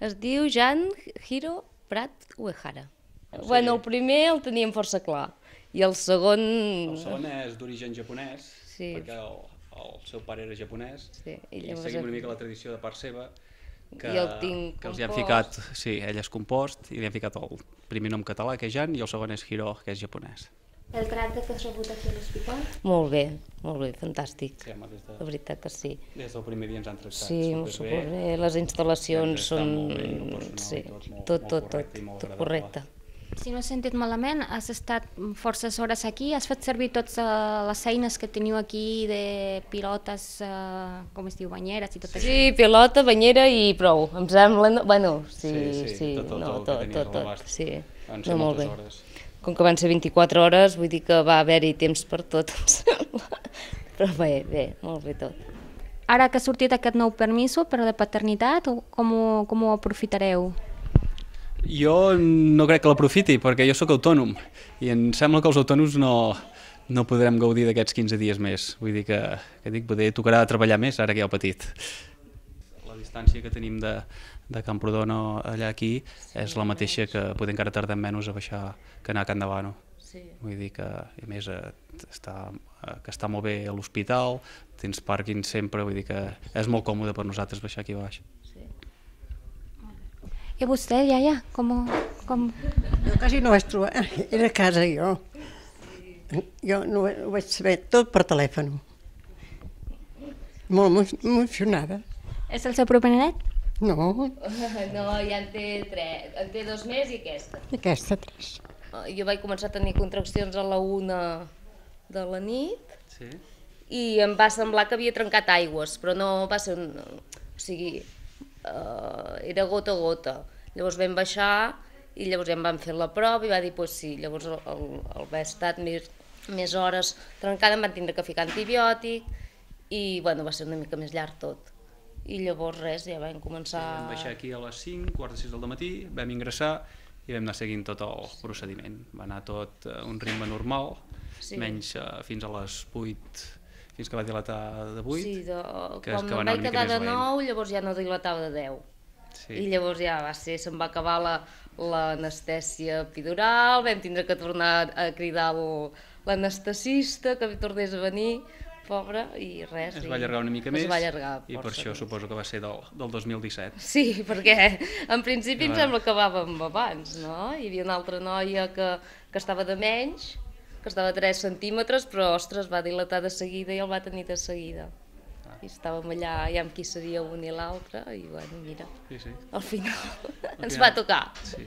Es diu Jan Hiro Prat Uehara. Bueno, el primer el teníem força clar. I el segon... El segon és d'origen japonès, Sí. perquè el, el seu pare era japonès, Sí, i i, llavors seguim el- una mica la tradició de part seva, que, I el tinc que els hi han ficat, sí, ell és compost, i li han ficat el primer nom català, que és Jan, i el segon és Hiro, que és japonès. El tracte que has rebut aquí a l'hospital? Molt bé, molt bé, fantàstic. Sí, home, des, La de, veritat que sí. des del primer dia ens han tractat Sí, molt superbé. superbé. Les instal·lacions Està són... molt bé, personal Sí, tot molt- tot, molt tot, tot, correcte tot agradable. correcte. Si no he sentit malament, has estat forces hores aquí, has fet servir totes uh, les eines que teniu aquí de pilotes, uh, com es diu, banyeres i tot això. Sí, pilota, banyera i prou. Em sembla... No... Bueno, sí, Sí, sí, sí, tot, tot, no, tot tot, tot, tot, sí. Van No, ser molt bé. moltes hores. Com que van ser 24 hores, vull dir que va haver-hi temps per tot, em sembla. Però bé, bé, molt bé tot. Ara que ha sortit aquest nou permiso per a la paternitat, com ho, com ho aprofitareu? Jo no crec que l'aprofiti, perquè jo sóc autònom, i em sembla que els autònoms no, no podrem gaudir d'aquests 15 dies més. Vull dir que, que dic, poder tocarà treballar més ara que hi ha el petit. Distància que tenim de, de Camprodon a- allà aquí és la mateixa que poder encara tardem menys a baixar que anar a Can Davano. Sí. Vull dir que, a més, eh, està, eh, que està molt bé a l'hospital, tens pàrquing sempre, vull dir que és molt còmode per nosaltres baixar aquí baix. sí. I vostè, iaia, com, com... Jo quasi no vaig trobar, era a casa jo. Jo no ho vaig saber tot per telèfon. Molt emo- emocionada. És el seu proper net? No, No, ja en té tres, en té dos més i aquesta. aquesta tres. Jo vaig començar a tenir contraccions a la una de la nit Sí? i em va semblar que havia trencat aigües, però no va ser un... O sigui, uh, era gota a gota. Llavors vam baixar i llavors ja em van fer la prova i va dir, pues sí, llavors el, el, el haver estat més, més hores trencada em van tindre que ficar antibiòtic i bueno, va ser una mica més llarg tot. I llavors res, ja vam començar... Vam baixar aquí a les 5, quart de 6 del matí, vam ingressar i vam anar seguint tot el procediment. Va anar tot a un ritme normal, Sí. menys uh, fins a les 8, fins que va dilatar de 8. Sí, de, que quan que va anar vaig quedar de més lent. 9, llavors ja no dilatava de 10. Sí. I llavors ja va ser, se'm va acabar la- l'anestèsia epidural, vam tindre que tornar a cridar l'anestesista que tornés a venir, pobre, i res. Es va allargar una mica es més va allargar i per això més. suposo que va ser del, del 2017. Sí, perquè en principi em sembla que acabàvem abans, no? Hi havia una altra noia que, que estava de menys, que estava a 3 centímetres, però, ostres, va dilatar de seguida i el va tenir de seguida. Ah. I estàvem allà, ja amb qui seria un i l'altre, i bueno, mira, Sí, sí. al final ens final. va tocar. sí.